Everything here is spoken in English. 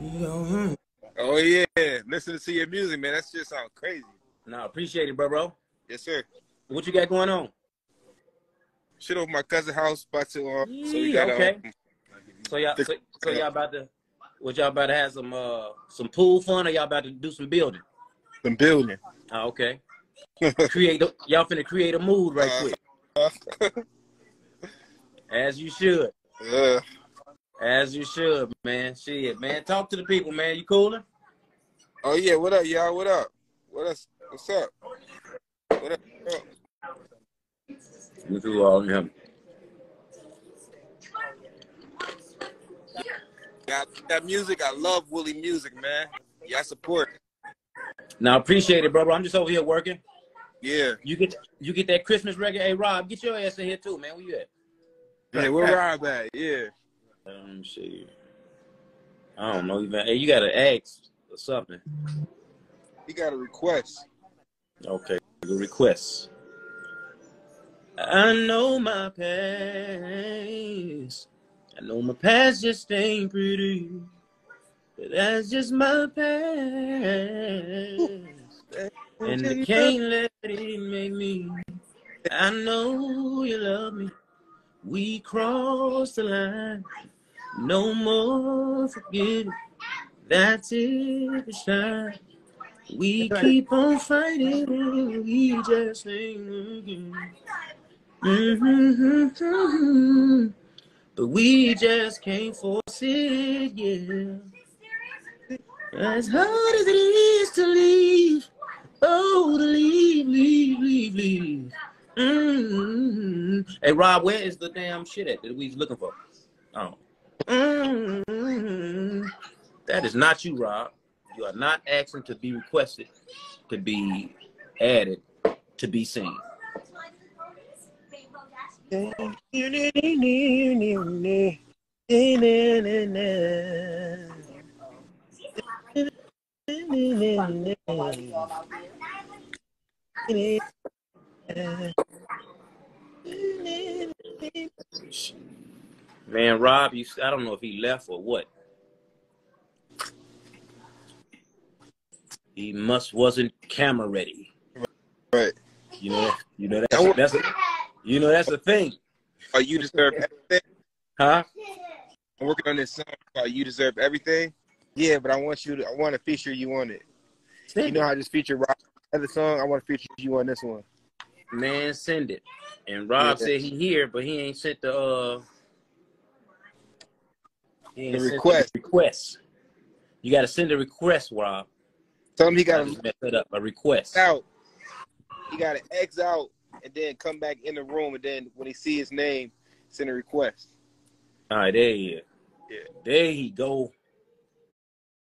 Oh yeah, listening to your music, man. That shit sound crazy. No, appreciate it, bro, bro. Yes, sir. What you got going on? Shit over my cousin's house, about to. Uh, so we got okay. um, So y'all, so, so y'all about to, what y'all about to have some uh some pool fun, or y'all about to do some building? some building. Oh, okay. create, a, y'all finna create a mood right Uh, quick, as you should, Uh, as you should, man. Shit, man. Talk to the people, man. You cooler? oh yeah, what up, y'all? What up? What up? What's up? What up? What up? Let me do all of them. Got that music. I love Willie music, man. Yeah, I support. it. Now appreciate it, bro. bro. I'm just over here working. Yeah. You get you get that Christmas record. Hey Rob, get your ass in here too, man. Where you at? Yeah, where Rob at? Yeah. Um, shit. I don't know even. Hey, you gotta ask or something. He got a request. Okay, the request. I know my past. I know my past just ain't pretty. But that's just my past. And I can't let it make me. I know you love me. We crossed the line. No more forgetting. That's it. It's time. We keep on fighting. We just ain't looking. Mhm. But we just can't force it, yeah. As hard as it is to leave, oh, to leave, leave, leave, leave. Mhm. Hey, Rob, where is the damn shit at that we was looking for? Oh. That is not you, Rob. You are not asking to be requested, to be added, to be seen. Man, Rob, you I don't know if he left or what. He must wasn't camera ready. Right. You know, you know that's that's a, you know that's a thing, Oh, you deserve everything. huh? I'm working on this song called "You Deserve Everything." Yeah, but I want you to. I want to feature you on it. You know how I just featured Rob on the other song. I want to feature you on this one. Man, send it. And Rob Yeah. said he here, but he ain't sent the uh he The request. request. You gotta send a request, Rob. Tell him he got to messed it up. A request. out. He got to X out and then come back in the room, and then when he see his name, send a request. All right, there he is. Yeah. There he go.